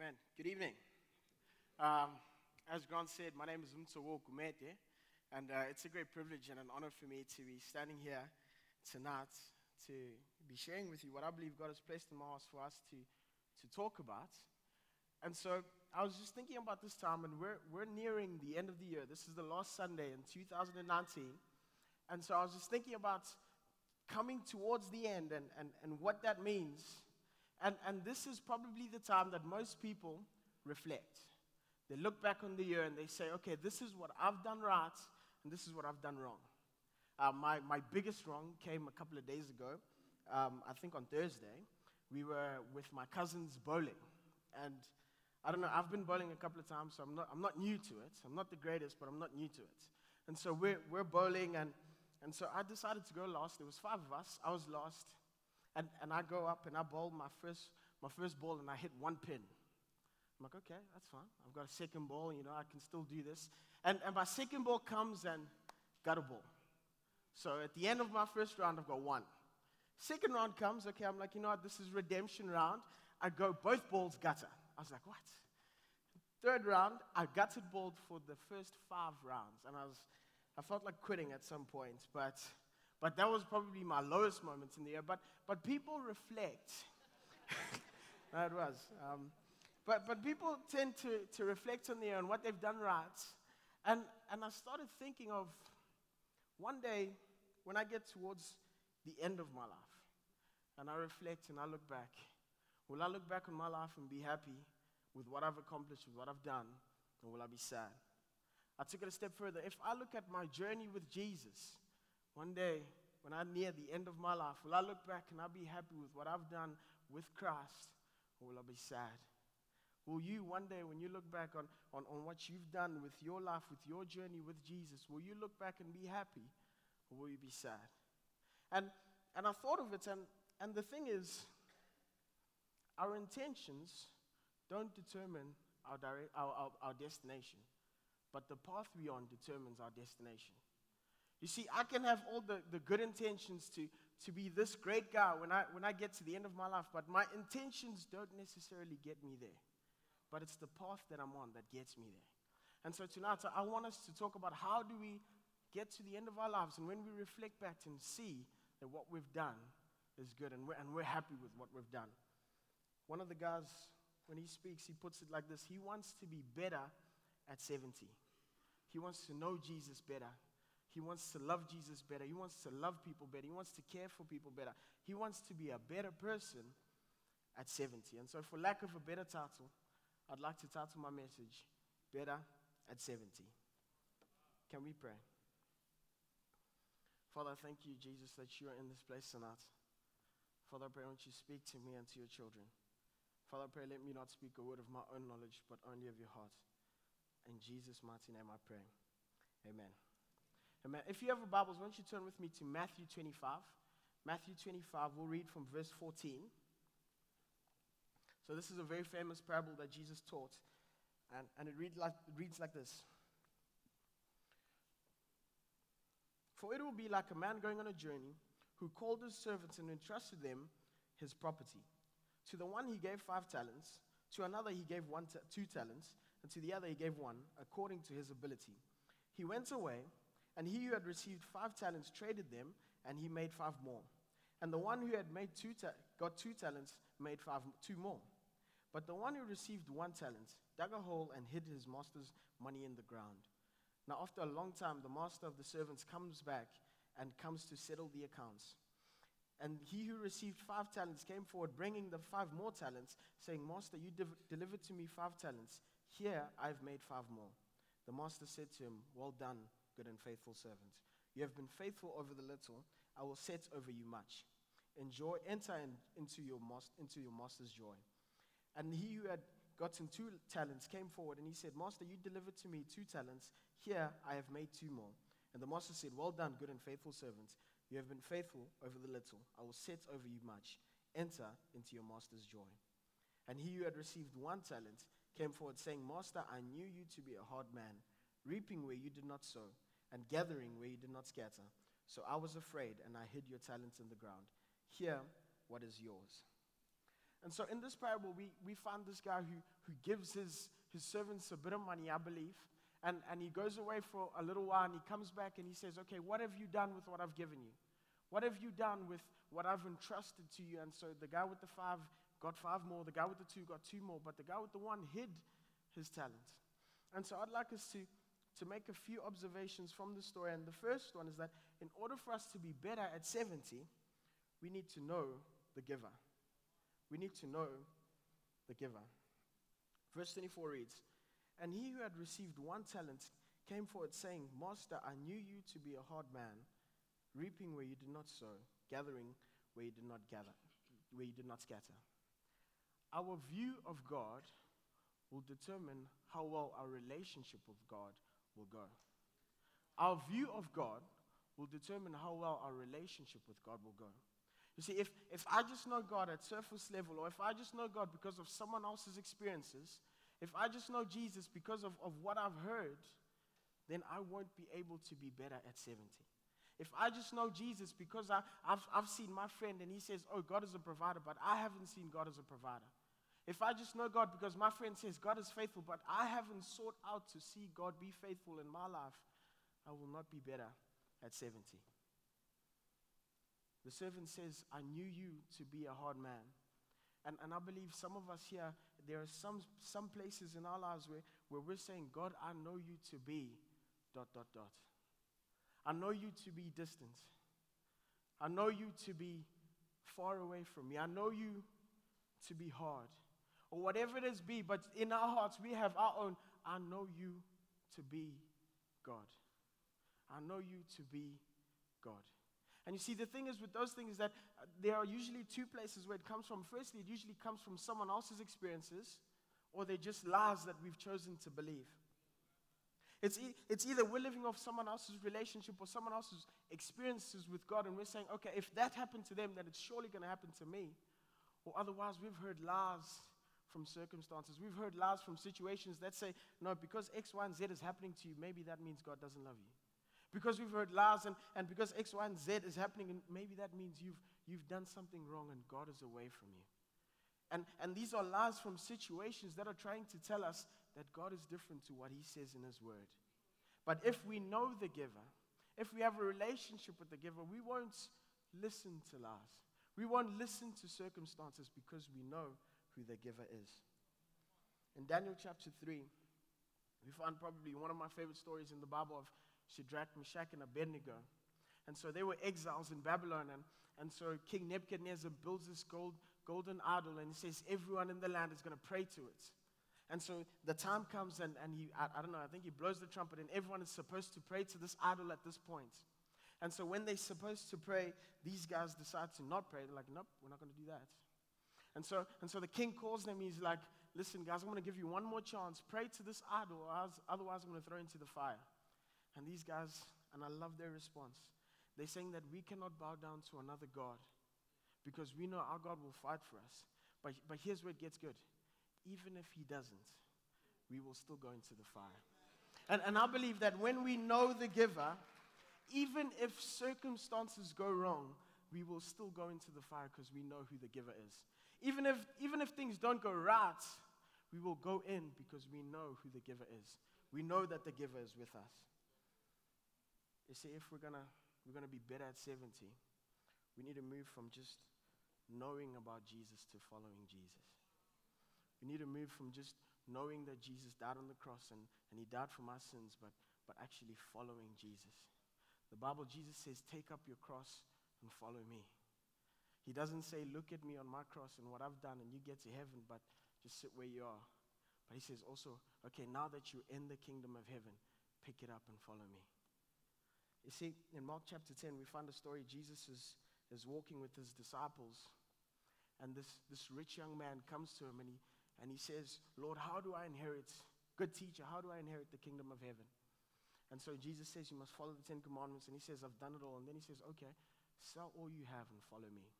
Amen. Good evening. Um, as Grant said, my name is Mthoko Gumede, and uh, it's a great privilege and an honor for me to be standing here tonight to be sharing with you what I believe God has placed in my heart for us to, to talk about. And so I was just thinking about this time, and we're, we're nearing the end of the year. This is the last Sunday in 2019. And so I was just thinking about coming towards the end and, and, and what that means and, and this is probably the time that most people reflect. They look back on the year and they say, okay, this is what I've done right and this is what I've done wrong. Uh, my, my biggest wrong came a couple of days ago, um, I think on Thursday. We were with my cousins bowling. And I don't know, I've been bowling a couple of times, so I'm not, I'm not new to it. I'm not the greatest, but I'm not new to it. And so we're, we're bowling, and, and so I decided to go last. There was five of us. I was last. And, and I go up and I bowl my first, my first ball and I hit one pin. I'm like, okay, that's fine. I've got a second ball, you know, I can still do this. And, and my second ball comes and got a ball. So at the end of my first round, I've got one. Second round comes, okay, I'm like, you know what, this is redemption round. I go both balls gutter. I was like, what? Third round, I gutted balled for the first five rounds. And I was, I felt like quitting at some point, but but that was probably my lowest moments in the year. But, but people reflect. that was. Um, but, but people tend to, to reflect on the year and what they've done right. And, and I started thinking of one day when I get towards the end of my life and I reflect and I look back, will I look back on my life and be happy with what I've accomplished, with what I've done, or will I be sad? I took it a step further. If I look at my journey with Jesus, one day, when I'm near the end of my life, will I look back and I'll be happy with what I've done with Christ, or will I be sad? Will you, one day, when you look back on, on, on what you've done with your life, with your journey with Jesus, will you look back and be happy, or will you be sad? And, and I thought of it, and, and the thing is, our intentions don't determine our, direct, our, our, our destination, but the path we're on determines our destination. You see, I can have all the, the good intentions to, to be this great guy when I, when I get to the end of my life, but my intentions don't necessarily get me there. But it's the path that I'm on that gets me there. And so tonight, I want us to talk about how do we get to the end of our lives and when we reflect back and see that what we've done is good and we're, and we're happy with what we've done. One of the guys, when he speaks, he puts it like this He wants to be better at 70. He wants to know Jesus better he wants to love Jesus better. He wants to love people better. He wants to care for people better. He wants to be a better person at 70. And so, for lack of a better title, I'd like to title my message, Better at 70. Can we pray? Father, thank you, Jesus, that you are in this place tonight. Father, I pray, won't you speak to me and to your children. Father, I pray, let me not speak a word of my own knowledge, but only of your heart. In Jesus' mighty name I pray. Amen. Amen. If you have a Bibles, why don't you turn with me to Matthew 25? Matthew 25, we'll read from verse 14. So, this is a very famous parable that Jesus taught, and, and it, read like, it reads like this For it will be like a man going on a journey who called his servants and entrusted them his property. To the one he gave five talents, to another he gave one ta- two talents, and to the other he gave one, according to his ability. He went away and he who had received five talents traded them, and he made five more. And the one who had made two ta- got two talents made five, two more. But the one who received one talent dug a hole and hid his master's money in the ground. Now, after a long time, the master of the servants comes back and comes to settle the accounts. And he who received five talents came forward, bringing the five more talents, saying, Master, you de- delivered to me five talents. Here I've made five more. The master said to him, Well done good and faithful servant. You have been faithful over the little, I will set over you much. Enjoy, enter in, into, your into your master's joy. And he who had gotten two talents came forward and he said, Master, you delivered to me two talents. Here I have made two more. And the master said, Well done, good and faithful servant. You have been faithful over the little. I will set over you much. Enter into your master's joy. And he who had received one talent came forward, saying, Master, I knew you to be a hard man reaping where you did not sow, and gathering where you did not scatter. So I was afraid, and I hid your talents in the ground. Here, what is yours? And so in this parable, we, we find this guy who, who gives his, his servants a bit of money, I believe. And, and he goes away for a little while and he comes back and he says, Okay, what have you done with what I've given you? What have you done with what I've entrusted to you? And so the guy with the five got five more, the guy with the two got two more, but the guy with the one hid his talent. And so I'd like us to, to make a few observations from the story. And the first one is that in order for us to be better at 70, we need to know the giver. We need to know the giver. Verse 24 reads And he who had received one talent came forward, saying, Master, I knew you to be a hard man, reaping where you did not sow, gathering where you did not gather, where you did not scatter. Our view of God will determine how well our relationship with God will go. Our view of God will determine how well our relationship with God will go. You see, if, if I just know God at surface level, or if I just know God because of someone else's experiences, if I just know Jesus because of, of what I've heard, then I won't be able to be better at 70. If I just know Jesus because I, I've, I've seen my friend and he says, Oh, God is a provider, but I haven't seen God as a provider. If I just know God because my friend says God is faithful, but I haven't sought out to see God be faithful in my life, I will not be better at 70. The servant says, I knew you to be a hard man. And, and I believe some of us here, there are some, some places in our lives where, where we're saying, God, I know you to be dot, dot, dot. I know you to be distant. I know you to be far away from me. I know you to be hard. Or whatever it is be, but in our hearts we have our own, I know you to be God. I know you to be God. And you see, the thing is with those things that uh, there are usually two places where it comes from. Firstly, it usually comes from someone else's experiences, or they're just lies that we've chosen to believe. It's, e- it's either we're living off someone else's relationship or someone else's experiences with God, and we're saying, okay, if that happened to them, then it's surely going to happen to me. Or otherwise, we've heard lies from circumstances. We've heard lies from situations that say, no, because X, Y, and Z is happening to you, maybe that means God doesn't love you. Because we've heard lies and, and because X, Y, and Z is happening, and maybe that means you've, you've done something wrong and God is away from you. And, and these are lies from situations that are trying to tell us that God is different to what He says in His Word. But if we know the giver, if we have a relationship with the giver, we won't listen to lies. We won't listen to circumstances because we know who the giver is. In Daniel chapter 3, we find probably one of my favorite stories in the Bible of Shadrach, Meshach, and Abednego. And so they were exiles in Babylon. And, and so King Nebuchadnezzar builds this gold, golden idol and he says, Everyone in the land is going to pray to it. And so the time comes and, and he, I, I don't know, I think he blows the trumpet and everyone is supposed to pray to this idol at this point. And so when they're supposed to pray, these guys decide to not pray. They're like, nope, we're not going to do that. And so, and so the king calls them. He's like, listen, guys, I'm going to give you one more chance. Pray to this idol, otherwise I'm going to throw into the fire. And these guys, and I love their response, they're saying that we cannot bow down to another God because we know our God will fight for us. But, but here's where it gets good even if He doesn't, we will still go into the fire. And, and I believe that when we know the giver, even if circumstances go wrong, we will still go into the fire because we know who the giver is. Even if, even if things don't go right, we will go in because we know who the giver is. We know that the giver is with us. You see, if we're gonna we're gonna be better at 70, we need to move from just knowing about Jesus to following Jesus. We need to move from just knowing that Jesus died on the cross and, and he died for my sins, but, but actually following Jesus. The Bible, Jesus says, take up your cross and follow me. He doesn't say, look at me on my cross and what I've done and you get to heaven, but just sit where you are. But he says also, okay, now that you're in the kingdom of heaven, pick it up and follow me. You see, in Mark chapter 10, we find a story. Jesus is, is walking with his disciples, and this, this rich young man comes to him and he, and he says, Lord, how do I inherit, good teacher, how do I inherit the kingdom of heaven? And so Jesus says, You must follow the Ten Commandments. And he says, I've done it all. And then he says, Okay, sell all you have and follow me.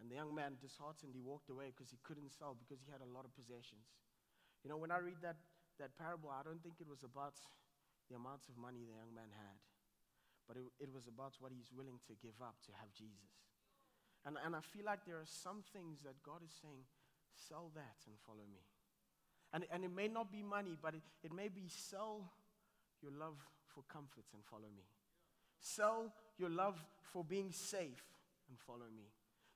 And the young man, disheartened, he walked away because he couldn't sell because he had a lot of possessions. You know, when I read that, that parable, I don't think it was about the amounts of money the young man had but it, it was about what he's willing to give up to have Jesus. And, and I feel like there are some things that God is saying, sell that and follow me. And, and it may not be money, but it, it may be sell your love for comfort and follow me. Sell your love for being safe and follow me.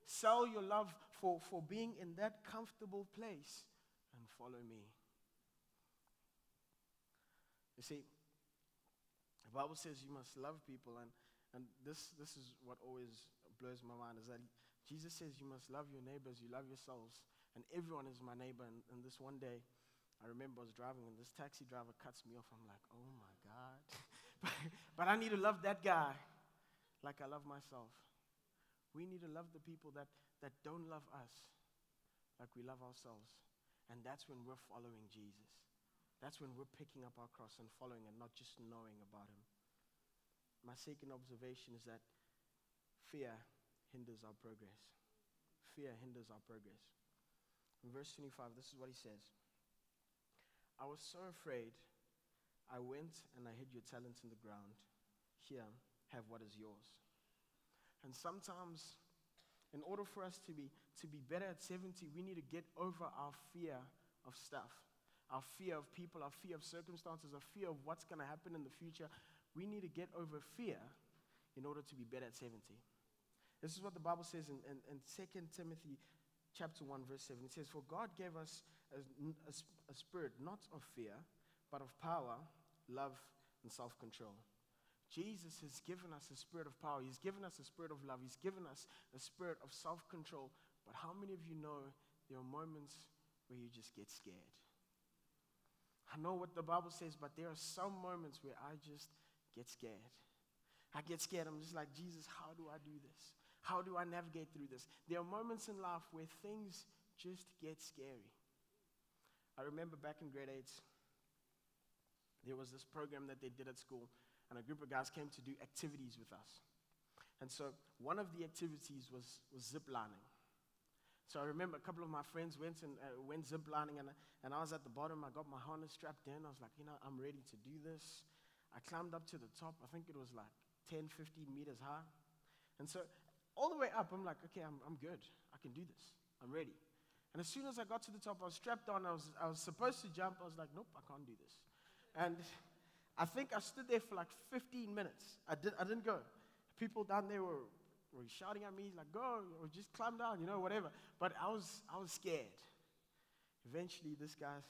Sell your love for, for being in that comfortable place and follow me. You see, the Bible says you must love people, and, and this, this is what always blows my mind is that Jesus says you must love your neighbors, you love yourselves, and everyone is my neighbor. And, and this one day, I remember I was driving, and this taxi driver cuts me off. I'm like, oh my God. but, but I need to love that guy like I love myself. We need to love the people that, that don't love us like we love ourselves. And that's when we're following Jesus. That's when we're picking up our cross and following and not just knowing about him. My second observation is that fear hinders our progress. Fear hinders our progress. In verse 25, this is what he says I was so afraid, I went and I hid your talents in the ground. Here, have what is yours. And sometimes, in order for us to be, to be better at 70, we need to get over our fear of stuff our fear of people, our fear of circumstances, our fear of what's going to happen in the future. We need to get over fear in order to be better at 70. This is what the Bible says in, in, in 2 Timothy chapter 1, verse 7. It says, For God gave us a, a, a spirit not of fear, but of power, love, and self control. Jesus has given us a spirit of power. He's given us a spirit of love. He's given us a spirit of self control. But how many of you know there are moments where you just get scared? I know what the Bible says, but there are some moments where I just get scared. I get scared. I'm just like, Jesus, how do I do this? How do I navigate through this? There are moments in life where things just get scary. I remember back in grade 8, there was this program that they did at school, and a group of guys came to do activities with us. And so one of the activities was, was zip lining. So I remember a couple of my friends went and uh, went ziplining, and, and I was at the bottom. I got my harness strapped in. I was like, you know, I'm ready to do this. I climbed up to the top. I think it was like 10, 15 meters high. And so all the way up, I'm like, okay, I'm, I'm good. I can do this. I'm ready. And as soon as I got to the top, I was strapped on. I was, I was supposed to jump. I was like, nope, I can't do this. And I think I stood there for like 15 minutes. I, did, I didn't go. People down there were he's shouting at me, like, go, or just climb down, you know, whatever. But I was, I was scared. Eventually, this guy,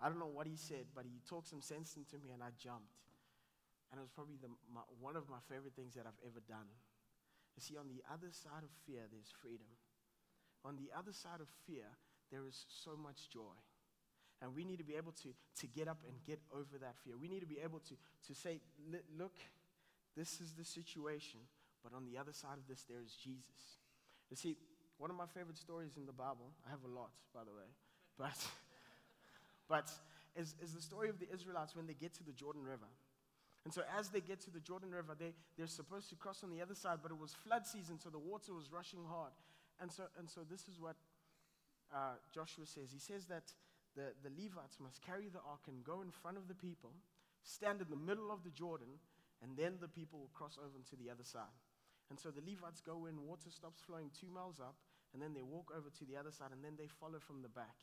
I don't know what he said, but he talked some sense into me, and I jumped. And it was probably the, my, one of my favorite things that I've ever done. You see, on the other side of fear, there's freedom. On the other side of fear, there is so much joy. And we need to be able to, to get up and get over that fear. We need to be able to, to say, look, this is the situation. But on the other side of this, there is Jesus. You see, one of my favorite stories in the Bible, I have a lot, by the way, but, but is, is the story of the Israelites when they get to the Jordan River. And so, as they get to the Jordan River, they, they're supposed to cross on the other side, but it was flood season, so the water was rushing hard. And so, and so this is what uh, Joshua says. He says that the, the Levites must carry the ark and go in front of the people, stand in the middle of the Jordan, and then the people will cross over to the other side. And so the Levites go in, water stops flowing two miles up, and then they walk over to the other side, and then they follow from the back.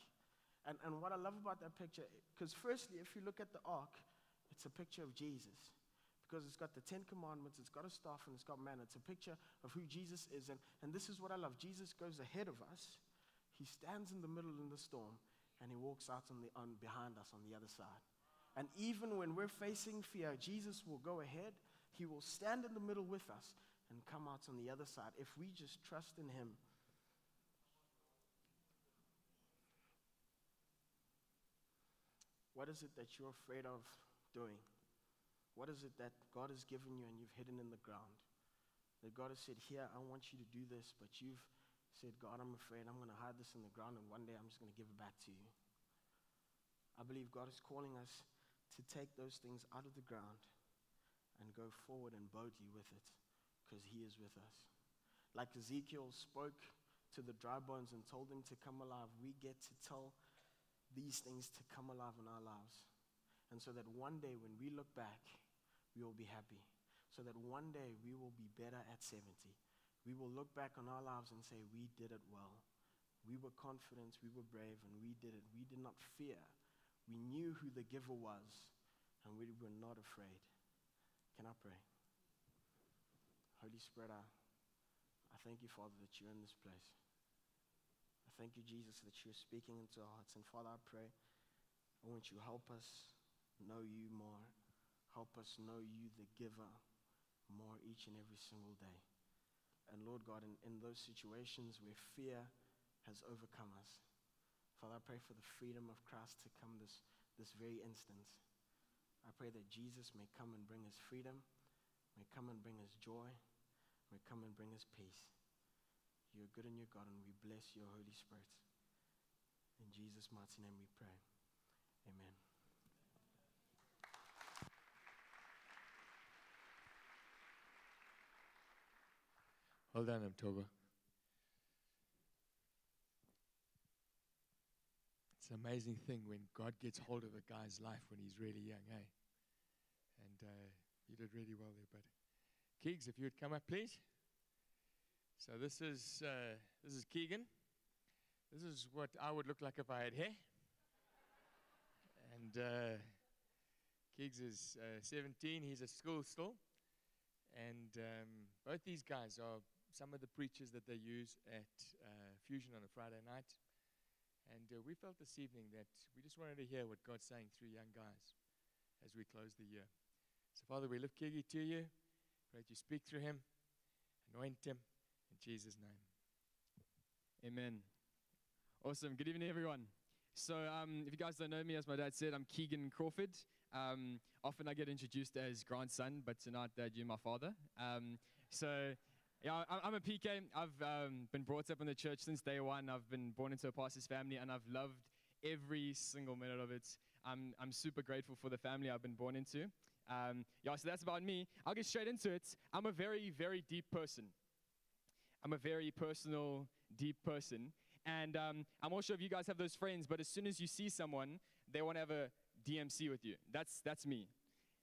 And, and what I love about that picture, because firstly, if you look at the ark, it's a picture of Jesus. Because it's got the Ten Commandments, it's got a staff, and it's got manna. It's a picture of who Jesus is. And, and this is what I love Jesus goes ahead of us, he stands in the middle in the storm, and he walks out on the, on, behind us on the other side. And even when we're facing fear, Jesus will go ahead, he will stand in the middle with us, and come out on the other side if we just trust in Him. What is it that you're afraid of doing? What is it that God has given you and you've hidden in the ground? That God has said, Here, I want you to do this, but you've said, God, I'm afraid I'm going to hide this in the ground and one day I'm just going to give it back to you. I believe God is calling us to take those things out of the ground and go forward and boldly with it because he is with us. Like Ezekiel spoke to the dry bones and told them to come alive, we get to tell these things to come alive in our lives. And so that one day when we look back, we will be happy. So that one day we will be better at 70. We will look back on our lives and say, We did it well. We were confident, we were brave, and we did it. We did not fear. We knew who the giver was, and we were not afraid. Can I pray? Holy Spirit, I, I thank you, Father, that you're in this place. I thank you, Jesus, that you're speaking into our hearts. And Father, I pray, I want you to help us know you more. Help us know you, the giver, more each and every single day. And Lord God, in, in those situations where fear has overcome us, Father, I pray for the freedom of Christ to come this, this very instant. I pray that Jesus may come and bring us freedom, may come and bring us joy, may come and bring us peace. You're good and you're God, and we bless your Holy Spirit. In Jesus' mighty name we pray. Amen. Hold on, October. It's an amazing thing when God gets hold of a guy's life when he's really young, eh? And uh, you did really well there, buddy. Keegs, if you would come up, please. So this is uh, this is Keagan. This is what I would look like if I had hair. And uh, Keegs is uh, 17. He's at school still. And um, both these guys are some of the preachers that they use at uh, Fusion on a Friday night. And uh, we felt this evening that we just wanted to hear what God's saying through young guys as we close the year. So, Father, we lift Kiki to you. Pray that you speak through him, anoint him in Jesus' name. Amen. Awesome. Good evening, everyone. So, um, if you guys don't know me, as my dad said, I'm Keagan Crawford. Um, often I get introduced as grandson, but tonight, Dad, you're my father. Um, so, yeah, I'm a PK. I've um, been brought up in the church since day one. I've been born into a pastor's family, and I've loved every single minute of it. I'm, I'm super grateful for the family I've been born into. Um, yeah, so that's about me. I'll get straight into it. I'm a very, very deep person. I'm a very personal, deep person. And um, I'm not sure if you guys have those friends, but as soon as you see someone, they want to have a DMC with you. That's, that's me.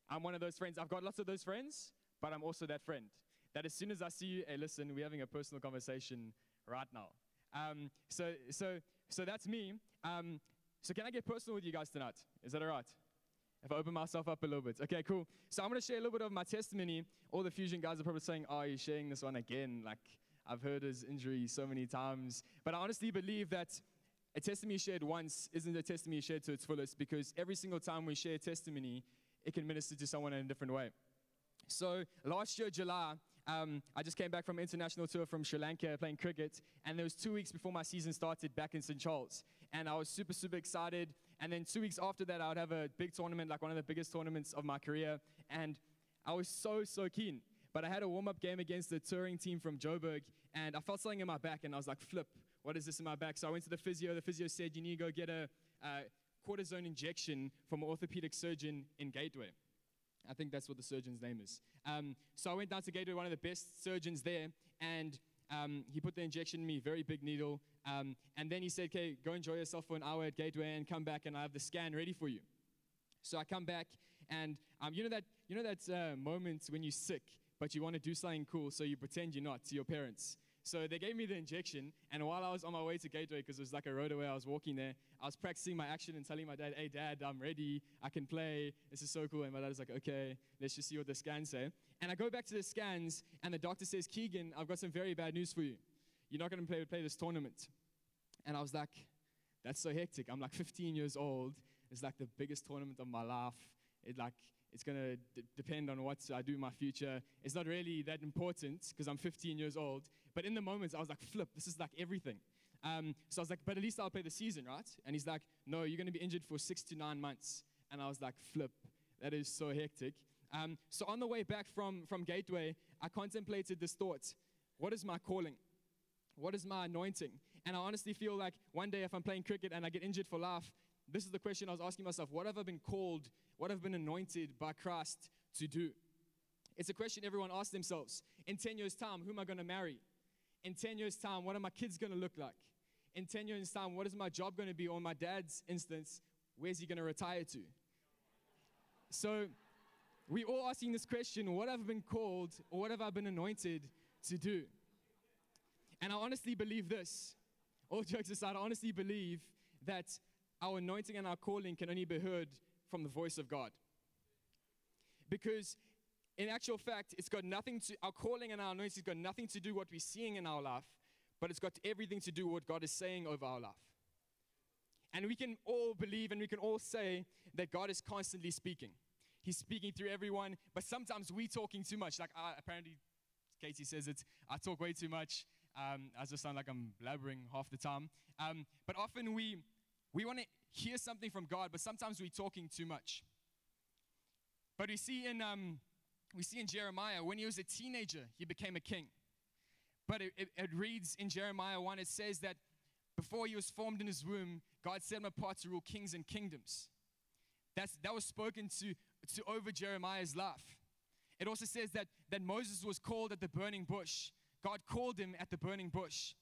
I'm one of those friends. I've got lots of those friends, but I'm also that friend that as soon as I see you, hey, listen, we're having a personal conversation right now. Um, so, so, so that's me. Um, so can I get personal with you guys tonight? Is that all right? If I open myself up a little bit. Okay, cool. So I'm going to share a little bit of my testimony. All the Fusion guys are probably saying, oh, you're sharing this one again. Like, I've heard his injury so many times. But I honestly believe that a testimony shared once isn't a testimony shared to its fullest because every single time we share testimony, it can minister to someone in a different way. So last year, July, um, I just came back from international tour from Sri Lanka playing cricket, and there was two weeks before my season started back in St. Charles. And I was super, super excited. And then two weeks after that, I would have a big tournament, like one of the biggest tournaments of my career. And I was so, so keen. But I had a warm up game against the touring team from Joburg, and I felt something in my back, and I was like, flip, what is this in my back? So I went to the physio. The physio said, you need to go get a, a cortisone injection from an orthopedic surgeon in Gateway. I think that's what the surgeon's name is. Um, so I went down to Gateway, one of the best surgeons there, and um, he put the injection in me, very big needle. Um, and then he said, okay, go enjoy yourself for an hour at Gateway and come back, and I have the scan ready for you. So I come back, and um, you know that, you know that uh, moment when you're sick, but you want to do something cool, so you pretend you're not to your parents. So they gave me the injection, and while I was on my way to Gateway, because it was like a road away, I was walking there, I was practicing my action and telling my dad, hey, dad, I'm ready, I can play, this is so cool. And my dad was like, okay, let's just see what the scans say. And I go back to the scans, and the doctor says, Keagan, I've got some very bad news for you. You're not going to play, play this tournament. And I was like, that's so hectic. I'm like 15 years old. It's like the biggest tournament of my life. It like it's going to d- depend on what I do in my future. It's not really that important because I'm 15 years old. But in the moments, I was like, flip, this is like everything. Um, so I was like, but at least I'll play the season, right? And he's like, no, you're going to be injured for six to nine months. And I was like, flip, that is so hectic. Um, so on the way back from, from Gateway, I contemplated this thought what is my calling? What is my anointing? And I honestly feel like one day if I'm playing cricket and I get injured for life, this is the question I was asking myself what have I been called what have I been anointed by Christ to do? It's a question everyone asks themselves. In 10 years' time, who am I going to marry? In 10 years' time, what are my kids going to look like? In 10 years' time, what is my job going to be? Or my dad's instance, where's he going to retire to? So, we all asking this question what have I been called or what have I been anointed to do? And I honestly believe this. All jokes aside, I honestly believe that our anointing and our calling can only be heard from the voice of God. Because in actual fact, it's got nothing to, our calling and our anointing has got nothing to do what we're seeing in our life, but it's got everything to do what God is saying over our life. And we can all believe and we can all say that God is constantly speaking. He's speaking through everyone, but sometimes we're talking too much. Like uh, apparently, Katie says it. I talk way too much. Um, I just sound like I'm blabbering half the time. Um, but often we we want to hear something from God, but sometimes we're talking too much. But we see in um, we see in Jeremiah when he was a teenager, he became a king. But it, it, it reads in Jeremiah 1, it says that before he was formed in his womb, God set him apart to rule kings and kingdoms. That's, that was spoken to, to over Jeremiah's life. It also says that, that Moses was called at the burning bush. God called him at the burning bush.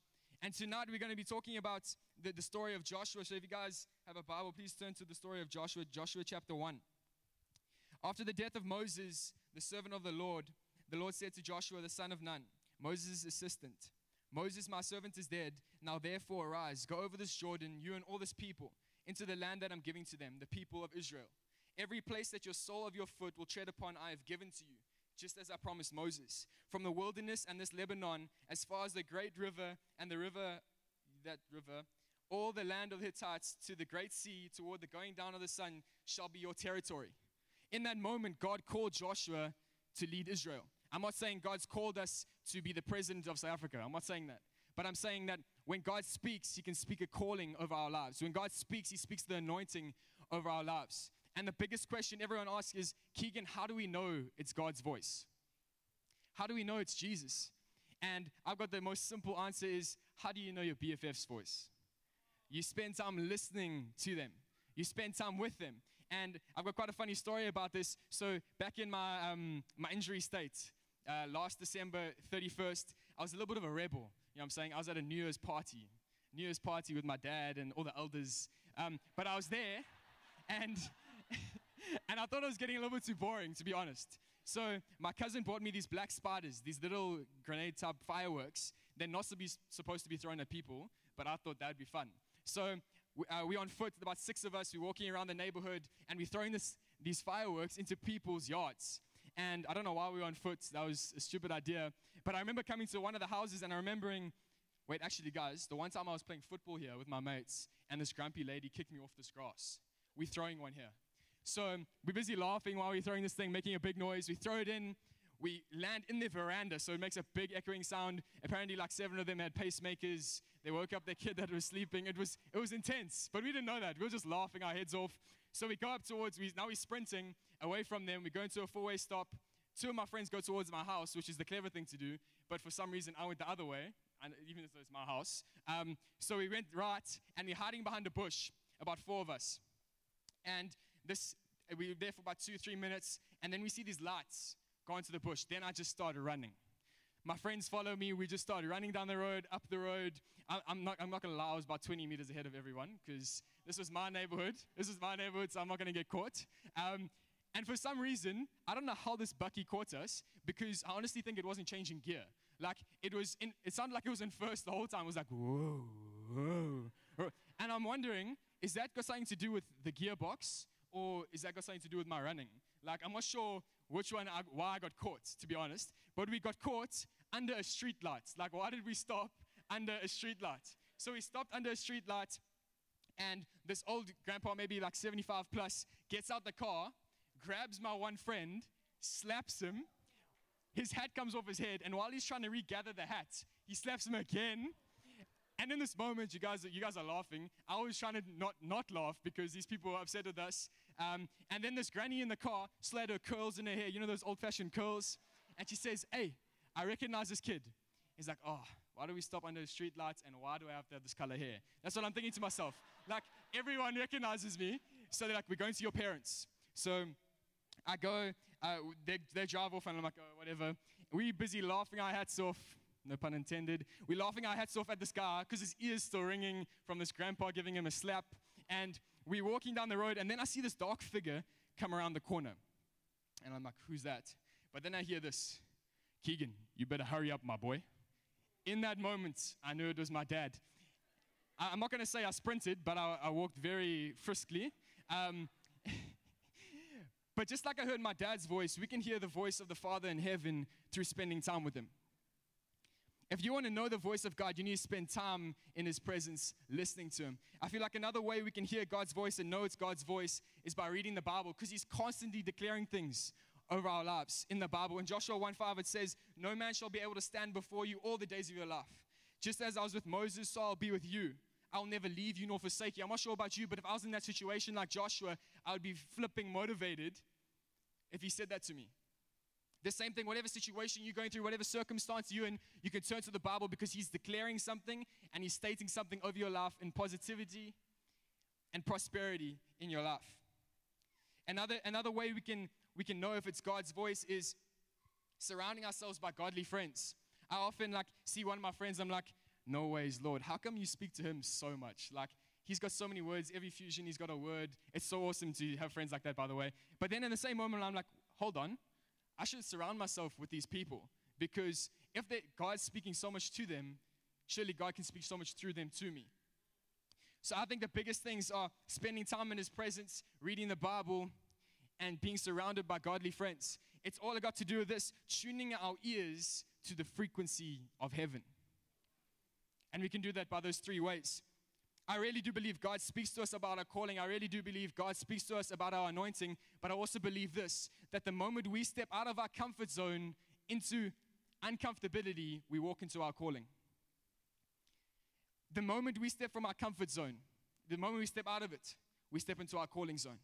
And tonight we're going to be talking about the, the story of Joshua. So if you guys have a Bible, please turn to the story of Joshua, Joshua chapter 1. After the death of Moses, the servant of the Lord, the Lord said to Joshua, the son of Nun, Moses' assistant, Moses, my servant, is dead. Now therefore arise, go over this Jordan, you and all this people, into the land that I'm giving to them, the people of Israel. Every place that your sole of your foot will tread upon, I have given to you, just as I promised Moses. From the wilderness and this Lebanon, as far as the great river and the river, that river, all the land of the Hittites to the great sea, toward the going down of the sun, shall be your territory. In that moment, God called Joshua to lead Israel. I'm not saying God's called us to be the president of South Africa. I'm not saying that. But I'm saying that when God speaks, He can speak a calling over our lives. When God speaks, He speaks the anointing over our lives. And the biggest question everyone asks is Keagan, how do we know it's God's voice? How do we know it's Jesus? And I've got the most simple answer is how do you know your BFF's voice? You spend time listening to them. You spend time with them. And I've got quite a funny story about this. So back in my um, my injury state, uh, last December 31st, I was a little bit of a rebel. You know what I'm saying? I was at a New Year's party, New Year's party with my dad and all the elders. Um, but I was there, and and I thought it was getting a little bit too boring, to be honest. So my cousin bought me these black spiders, these little grenade type fireworks. They're not supposed to be thrown at people, but I thought that'd be fun. So uh, we're on foot, about six of us. We're walking around the neighborhood, and we're throwing this, these fireworks into people's yards. And I don't know why we were on foot. That was a stupid idea. But I remember coming to one of the houses and I remembering, wait, actually, guys, the one time I was playing football here with my mates, and this grumpy lady kicked me off this grass. We're throwing one here. So we're busy laughing while we're throwing this thing, making a big noise. We throw it in. We land in the veranda, so it makes a big echoing sound. Apparently, like seven of them had pacemakers. They woke up their kid that was sleeping. It was, it was intense, but we didn't know that. We were just laughing our heads off. So we go up towards, we, now we're sprinting away from them. We go into a four way stop. Two of my friends go towards my house, which is the clever thing to do, but for some reason I went the other way, and even though it's my house. Um, so we went right, and we're hiding behind a bush, about four of us. And this, we were there for about two, three minutes, and then we see these lights go into the bush. Then I just started running. My friends follow me. We just started running down the road, up the road. I, am not, I'm not going to lie, I was about 20 meters ahead of everyone because this was my neighborhood. This was my neighborhood, so I'm not going to get caught. Um, and for some reason, I don't know how this bakkie caught us because I honestly think it wasn't changing gear. Like it was in, it sounded like it was in first the whole time. It was like, whoa, whoa, whoa. And I'm wondering, is that got something to do with the gearbox or is that got something to do with my running? Like, I'm not sure which one, I, why I got caught, to be honest. But we got caught under a street light. Like, why did we stop under a street light? So we stopped under a street light, and this old grandpa, maybe like 75 plus, gets out the car, grabs my one friend, slaps him. His hat comes off his head, and while he's trying to regather the hat, he slaps him again. And in this moment, you guys, you guys are laughing. I was trying to not, not laugh because these people are upset with us. Um, and then this granny in the car slid her curls in her hair, you know those old fashioned curls? And she says, Hey, I recognize this kid. He's like, Oh, why do we stop under the street lights and why do I have to have this color hair? That's what I'm thinking to myself. Like, everyone recognizes me. So they're like, We're going to your parents. So I go, uh, they, they drive off, and I'm like, oh, whatever. We busy laughing our hats off, no pun intended. We're laughing our hats off at this guy because his ear's still ringing from this grandpa giving him a slap. And we're walking down the road, and then I see this dark figure come around the corner. And I'm like, who's that? But then I hear this Keagan, you better hurry up, my boy. in that moment, I knew it was my dad. I, am not going to say I sprinted, but I, I walked very friskly. Um, but just like I heard my dad's voice, we can hear the voice of the Father in heaven through spending time with Him. If you want to know the voice of God, you need to spend time in His presence listening to Him. I feel like another way we can hear God's voice and know it's God's voice is by reading the Bible because He's constantly declaring things over our lives in the Bible. In Joshua 1 5, it says, No man shall be able to stand before you all the days of your life. Just as I was with Moses, so I'll be with you. I'll never leave you nor forsake you. I'm not sure about you, but if I was in that situation like Joshua, I would be flipping motivated if he said that to me. The same thing, whatever situation you're going through, whatever circumstance you're in, you can turn to the Bible because He's declaring something and He's stating something of your life in positivity and prosperity in your life. Another, another way we can, we can know if it's God's voice is surrounding ourselves by godly friends. I often like see one of my friends, I'm like, no ways, Lord, how come you speak to him so much? Like, he's got so many words. Every fusion, he's got a word. It's so awesome to have friends like that, by the way. But then in the same moment, I'm like, hold on. I should surround myself with these people because if God's speaking so much to them, surely God can speak so much through them to me. So I think the biggest things are spending time in His presence, reading the Bible, and being surrounded by godly friends. It's all I got to do with this tuning our ears to the frequency of heaven. And we can do that by those three ways. I really do believe God speaks to us about our calling. I really do believe God speaks to us about our anointing. But I also believe this that the moment we step out of our comfort zone into uncomfortability, we walk into our calling. The moment we step from our comfort zone, the moment we step out of it, we step into our calling zone.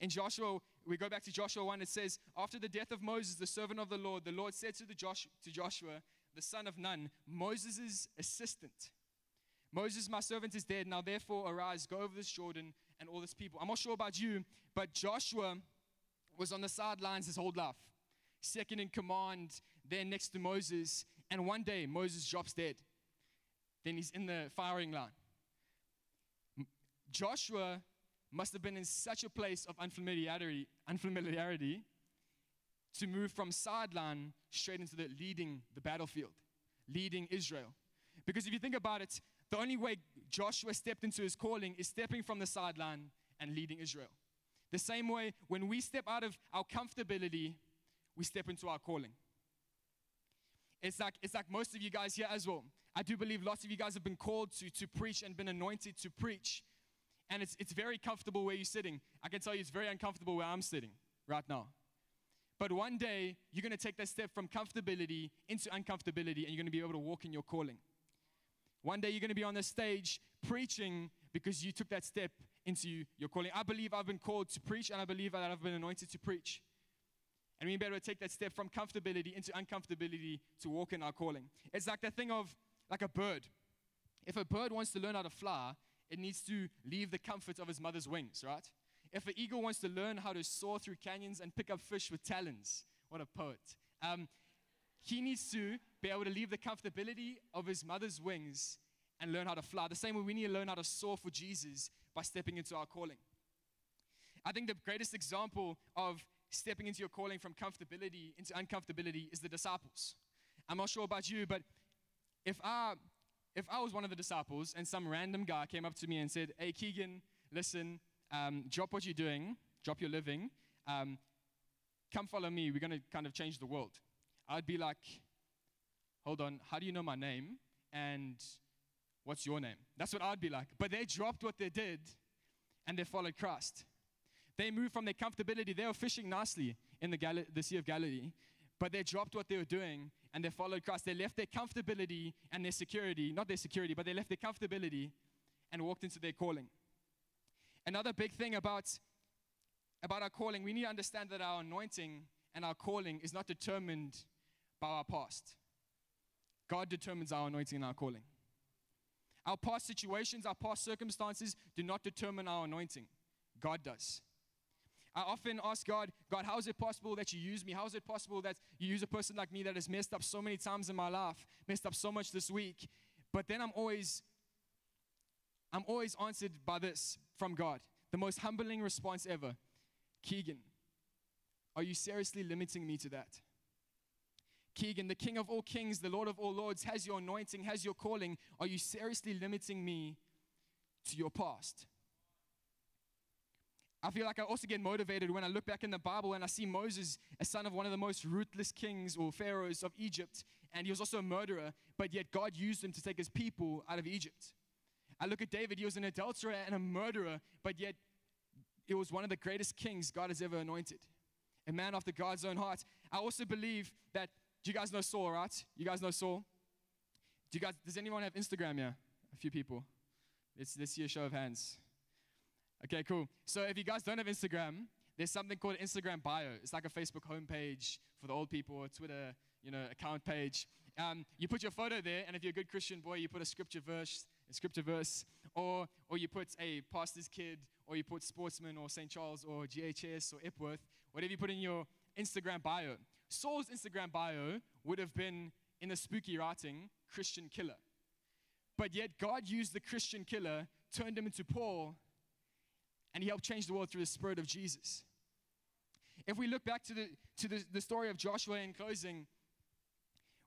In Joshua, we go back to Joshua 1, it says, After the death of Moses, the servant of the Lord, the Lord said to, the Josh, to Joshua, the son of Nun, Moses' assistant, Moses, my servant, is dead. Now therefore arise, go over this Jordan and all this people. I'm not sure about you, but Joshua was on the sidelines his whole life, second in command there next to Moses. And one day Moses drops dead. Then he's in the firing line. Joshua must have been in such a place of unfamiliarity, unfamiliarity to move from sideline straight into the leading the battlefield, leading Israel. Because if you think about it, the only way Joshua stepped into his calling is stepping from the sideline and leading Israel. The same way, when we step out of our comfortability, we step into our calling. It's like, it's like most of you guys here as well. I do believe lots of you guys have been called to, to preach and been anointed to preach. And it's, it's very comfortable where you're sitting. I can tell you it's very uncomfortable where I'm sitting right now. But one day, you're going to take that step from comfortability into uncomfortability, and you're going to be able to walk in your calling. One day you're going to be on the stage preaching because you took that step into your calling. I believe I've been called to preach and I believe that I've been anointed to preach. And we better take that step from comfortability into uncomfortability to walk in our calling. It's like that thing of like a bird. If a bird wants to learn how to fly, it needs to leave the comfort of his mother's wings, right? If an eagle wants to learn how to soar through canyons and pick up fish with talons, what a poet. Um, he needs to be able to leave the comfortability of his mother's wings and learn how to fly. The same way we need to learn how to soar for Jesus by stepping into our calling. I think the greatest example of stepping into your calling from comfortability into uncomfortability is the disciples. I'm not sure about you, but if I if I was one of the disciples and some random guy came up to me and said, "Hey Keagan, listen, um, drop what you're doing, drop your living, um, come follow me. We're gonna kind of change the world." I'd be like, hold on, how do you know my name? And what's your name? That's what I'd be like. But they dropped what they did and they followed Christ. They moved from their comfortability. They were fishing nicely in the, Gal- the Sea of Galilee, but they dropped what they were doing and they followed Christ. They left their comfortability and their security, not their security, but they left their comfortability and walked into their calling. Another big thing about, about our calling, we need to understand that our anointing and our calling is not determined by our past. God determines our anointing and our calling. Our past situations, our past circumstances do not determine our anointing. God does. I often ask God, God, how is it possible that you use me? How is it possible that you use a person like me that has messed up so many times in my life, messed up so much this week? But then I'm always, I'm always answered by this from God. The most humbling response ever. Keagan, are you seriously limiting me to that? Keagan, the King of all kings, the Lord of all lords, has your anointing, has your calling. Are you seriously limiting me to your past? I feel like I also get motivated when I look back in the Bible and I see Moses, a son of one of the most ruthless kings or pharaohs of Egypt, and he was also a murderer, but yet God used him to take his people out of Egypt. I look at David, he was an adulterer and a murderer, but yet it was one of the greatest kings God has ever anointed. A man after God's own heart. I also believe that do you guys know Saul, right? You guys know Saul? Do you guys, does anyone have Instagram here? A few people. Let's, let's see a show of hands. Okay, cool. So if you guys don't have Instagram, there's something called Instagram bio. It's like a Facebook homepage for the old people, or Twitter, you know, account page. Um, you put your photo there, and if you're a good Christian boy, you put a scripture verse, a scripture verse, or or you put a pastor's kid, or you put sportsman, or St. Charles, or GHS, or Epworth, whatever you put in your Instagram bio. Saul's Instagram bio would have been in the spooky writing, Christian killer. But yet God used the Christian killer, turned him into Paul, and he helped change the world through the Spirit of Jesus. If we look back to the, to the, the story of Joshua in closing,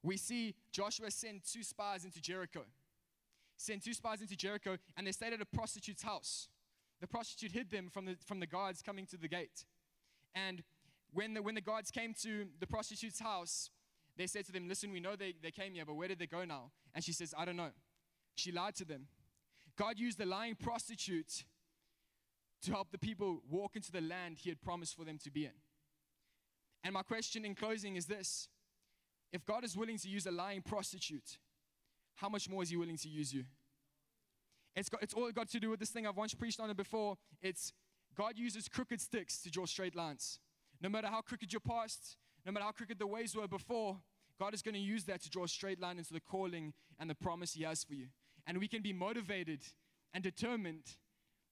we see Joshua send two spies into Jericho. Send two spies into Jericho, and they stayed at a prostitute's house. The prostitute hid them from the, from the guards coming to the gate. And when the, when the guards came to the prostitute's house, they said to them, Listen, we know they, they came here, but where did they go now? And she says, I don't know. She lied to them. God used the lying prostitute to help the people walk into the land he had promised for them to be in. And my question in closing is this If God is willing to use a lying prostitute, how much more is he willing to use you? It's, got, it's all got to do with this thing I've once preached on it before. It's God uses crooked sticks to draw straight lines. No matter how crooked your past, no matter how crooked the ways were before, God is going to use that to draw a straight line into the calling and the promise He has for you. And we can be motivated and determined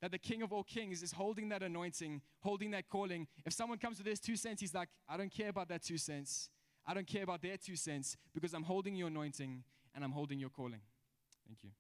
that the King of all kings is holding that anointing, holding that calling. If someone comes with this two cents, he's like, I don't care about that two cents. I don't care about their two cents because I'm holding your anointing and I'm holding your calling. Thank you.